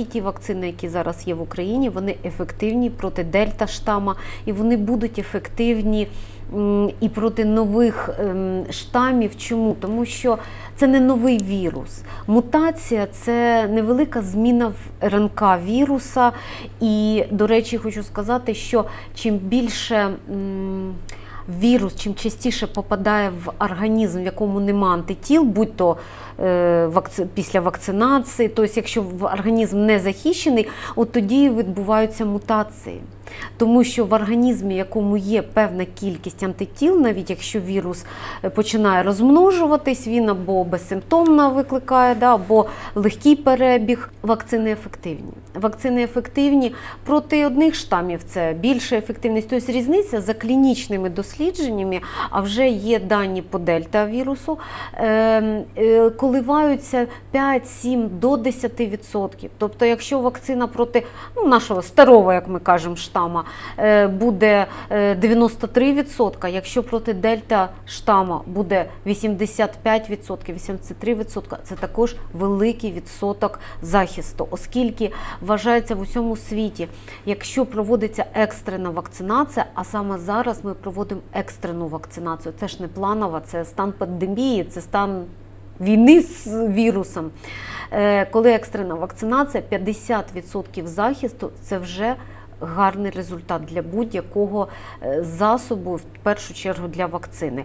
всі ті вакцини, які зараз є в Україні, вони ефективні проти дельта штама, і вони будуть ефективні і проти нових ем, штамів. Чому? Тому що це не новий вірус. Мутація це невелика зміна в РНК віруса. І, до речі, хочу сказати, що чим більше. Вірус чим частіше попадає в організм, в якому нема антитіл, будь то е, вакци... після вакцинації, тобто, якщо організм не захищений, от тоді відбуваються мутації. Тому що в організмі, в якому є певна кількість антитіл, навіть якщо вірус е, починає розмножуватись, він або безсимптомно викликає, да, або легкий перебіг, вакцини ефективні. Вакцини ефективні проти одних штамів це більша ефективність. Тобто різниця за клінічними дослідженнями, а вже є дані по дельта вірусу, е, е, коливаються 5-7 до 10%. Тобто, якщо вакцина проти ну, нашого старого, як ми кажемо, штама е, буде е, 93%, якщо проти дельта штама буде 85%, 83%, це також великий відсоток захисту, оскільки вважається в усьому світі, якщо проводиться екстрена вакцинація, а саме зараз ми проводимо екстрену вакцинацію, це ж не планова, це стан пандемії, це стан війни з вірусом. Е, Коли екстрена вакцинація, 50% захисту це вже гарний результат для будь-якого е, засобу, в першу чергу для вакцини.